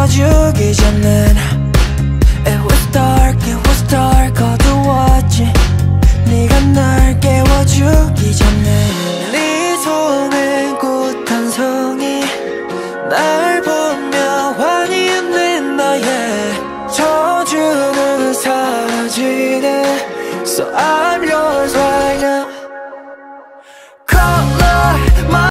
비춰주기 전엔 It was dark, it was dark 어두웠지. 네가 날 깨워주기 전엔 네 손에 꽃 한 송이 날 보며 환히 웃는 나의 저주는 사라지네. So I'm your